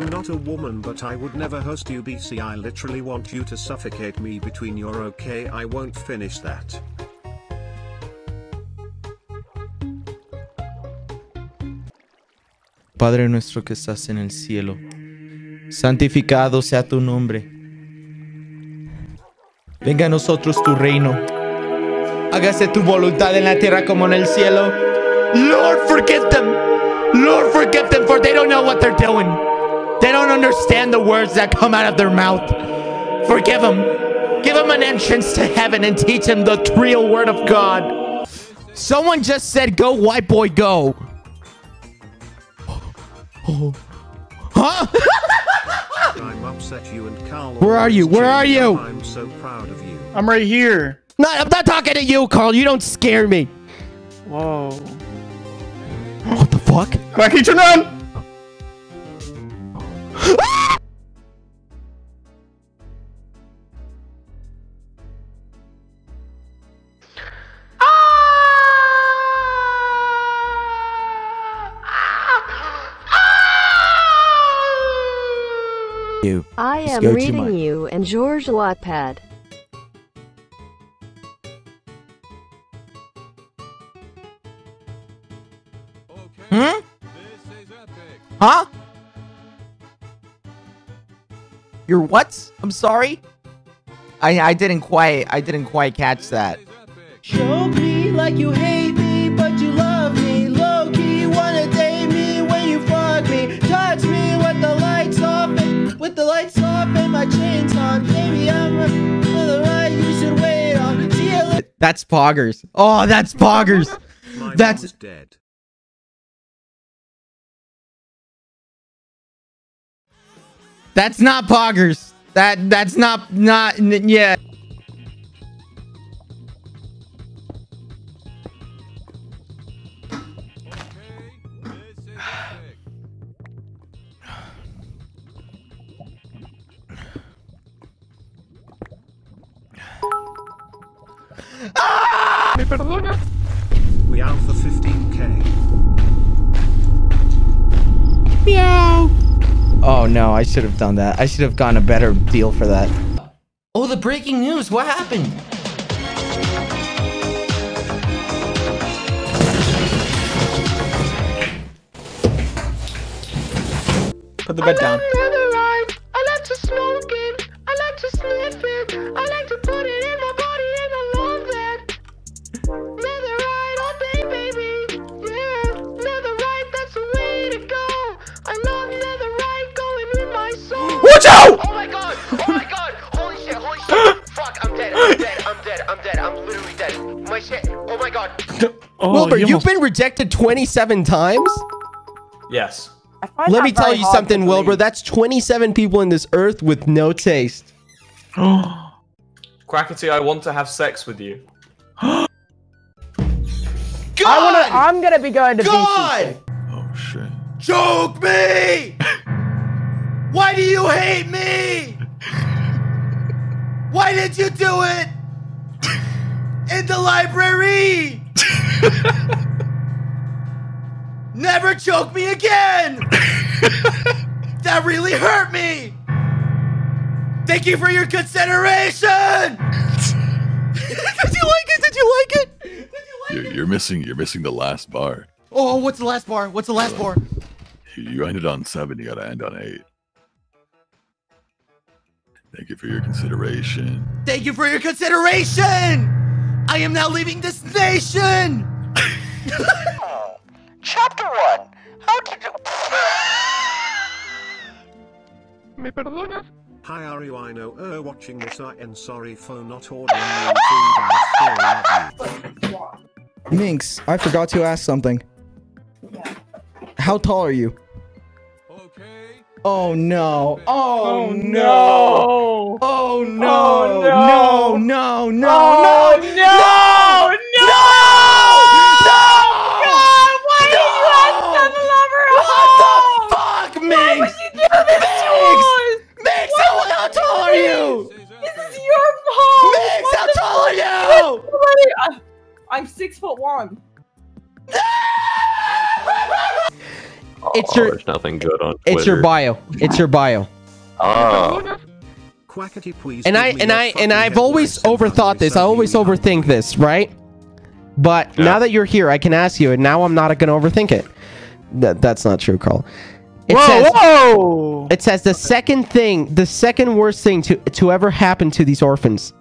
I'm not a woman but I would never host you BC I literally want you to suffocate me between your okay I won't finish that. Padre nuestro que estás en el cielo, santificado sea tu nombre. Venga a nosotros tu reino. Hágase tu voluntad en la tierra como en el cielo. Lord, forgive them. Lord, forgive them for they don't know what they're doing. They don't understand the words that come out of their mouth. Forgive them. Give them an entrance to heaven and teach them the real word of God. Someone just said, go, white boy, go. Huh? I'm upset you and Carl Where are you? Where are you? I'm so proud of you. I'm right here. No, I'm not talking to you, Carl. You don't scare me. Whoa. What the fuck? Quacky, turn around! You. I am reading my- you and George Wattpad. Hmm? Huh? You're what? I'm sorry. I I didn't quite I didn't quite catch that. Show me like you hate That's Poggers. Oh, that's Poggers. My That's- dead. That's not Poggers. That that's not not n- yeah. We out for 15k. Meow. Oh no, I should have done that. I should have gotten a better deal for that. Oh, the breaking news. What happened? Put the bed down. I like to smoke it. I like to sniff shit! Oh my god! Oh, Wilbur, you you've been rejected 27 times? Yes. Let me tell you something, Wilbur. That's 27 people in this earth with no taste. Quackity, I want to have sex with you. God! I wanna, I'm gonna be going to BC. God! Oh shit. Choke me! Why do you hate me? Why did you do it? In the library! Never choke me again! that really hurt me! Thank you for your consideration! did you like it? Did you like it? Did you like You're, it? you're missing. You're missing the last bar. Oh, what's the last bar? What's the last bar? You- You ended on seven. You gotta end on eight. Thank you for your consideration. Thank you for your consideration! I am now leaving this nation! Chapter 1 How to do. Hi are you I know er watching this I am sorry for not ordering you food I still love you. Minx, I forgot to ask something. Yeah. How tall are you? Oh no. Oh, no. no. Oh no. Oh, no. no. No, no, Oh, no. no. No. God, why did you ask No. the lover What the fuck, Minx? Why would you do this to us? Minx, how, how tall are you? This is your fault. Minx, What how tall are you? Somebody- uh, I'm six foot one. It's Oh, your There's nothing good on it's your bio. It's your bio. Oh. Quackity please. And I and I and I've always overthought this. I always overthink this, right? But now that you're here, I can ask you, and now I'm not gonna overthink it. That, that's not true, Carl. It Whoa, says whoa! it says the second thing, the second worst thing to to ever happen to these orphans.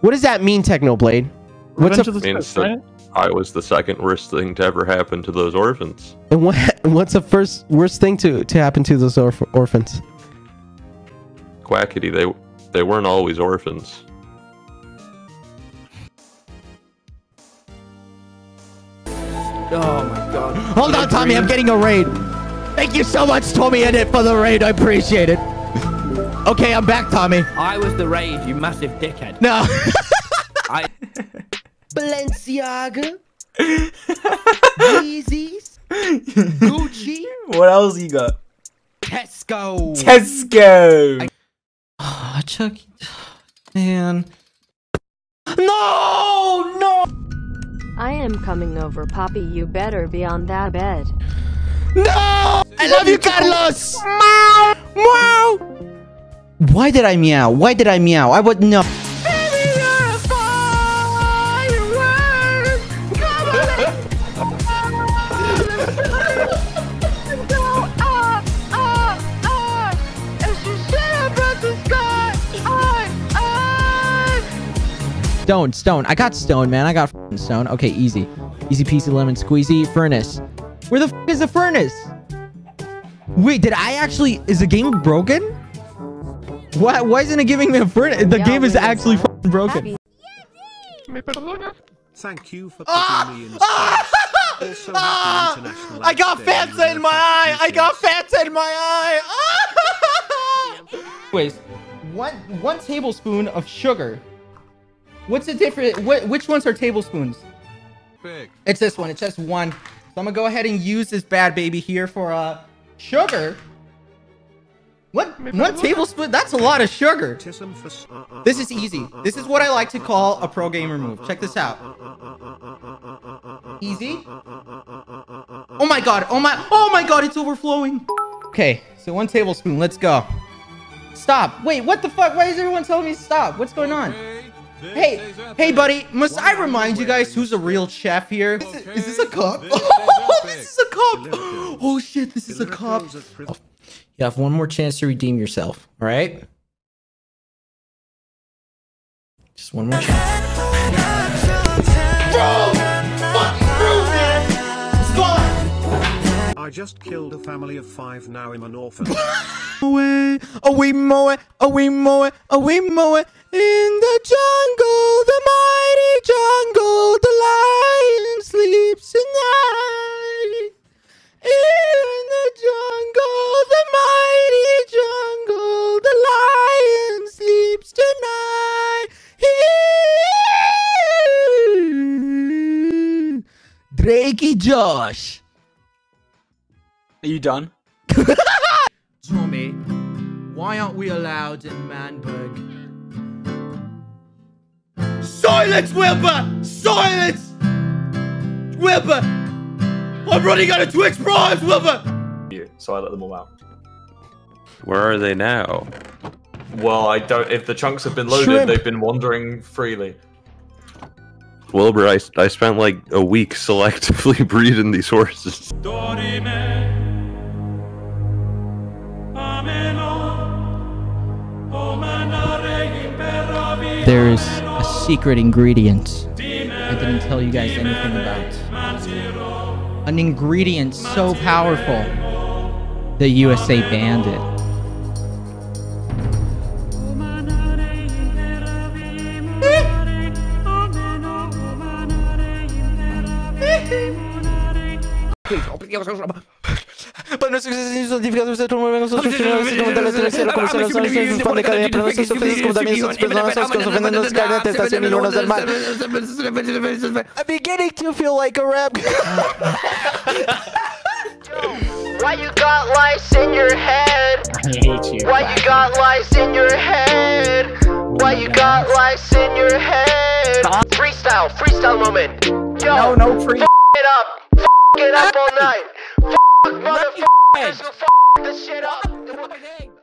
What does that mean, Technoblade? What's Revenge a, of the Means Sith, right? That I was the second worst thing to ever happen to those orphans. and what what's the first worst thing to to happen to those orph- orphans? Quackity, they they weren't always orphans. Oh my god. Hold on, Tommy. I'm getting a raid. Thank you so much, TommyInnit, for the raid. I appreciate it. Okay, I'm back, Tommy. I was the raid, you massive dickhead. No. I Balenciaga. Yeezys. Gucci. What else you got? Tesco. Tesco. Ah, Chuck. Man. No, no, I am coming over, Poppy. You better be on that bed. no! I love you, Carlos. Meow, meow. Why did I meow? Why did I meow? I would no. Stone, stone. I got stone, man. I got stone. Okay, easy. Easy peasy lemon squeezy. Furnace. Where the f is the furnace? Wait, did I actually... Is the game broken? Why, why isn't it giving me a furnace? The Yeah, game is actually what? f***ing broken. Thank you for putting Ah! me in Ah! space. Also, Ah! I got Ants Fanta in my eye! I got Fanta in my eye! Anyways, one one tablespoon of sugar. What's the difference? What, which ones are tablespoons? Big. It's this one. It's just one. So I'm gonna go ahead and use this bad baby here for uh sugar. What one tablespoon? That's a lot of sugar. This is easy. This is what I like to call a pro gamer move. Check this out. Easy. Oh my god. Oh my. Oh my god. It's overflowing. Okay. So one tablespoon. Let's go. Stop. Wait. What the fuck? Why is everyone telling me stop? What's going on? Hey. Hey, buddy. Must I remind you guys who's a real chef here? Is, it- is this a cup? Oh, this is a cup. Oh shit. This is a cup. Miracles of pri- You have one more chance to redeem yourself. All right. Just one more chance. I just killed a family of five. Now I'm an orphan. away, away, mow it, away, mow it, away, mow it. In the jungle, the mighty jungle, the lion sleeps tonight. In the jungle, the mighty jungle, the lion sleeps tonight. Drakey Josh. Are you done? Tommy, why aren't we allowed in Manberg? Silence, Wilbur! Silence! Wilbur! I'm running out of Twix Primes, Wilbur! You, so I let them all out. Where are they now? Well, I don't. If the chunks have been loaded, Shrimp. they've been wandering freely. Wilbur, I, I spent like a week selectively breeding these horses. There's a secret ingredient I didn't tell you guys anything about. An ingredient so powerful, the USA banned it. Para nuestros certificados de turno, vengan sus funcionarios, comentarios de la como se los saben, sus fan de cadena, para nuestros ofensas, como también sus personas, que nos ofenden, nos caen en tentación y lunas del mal. I'm beginning to feel like a rap. Why you got lice in your head? I hate you. Why you got lice in your head? Why you got lice in your head? Freestyle, freestyle moment. Yo, No, no, free. it up, f it up all night, f motherfuckers who fuck this shit up.